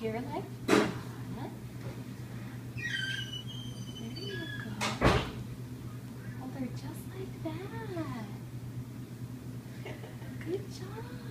here like that. There you go. Hold her just like that. Good job.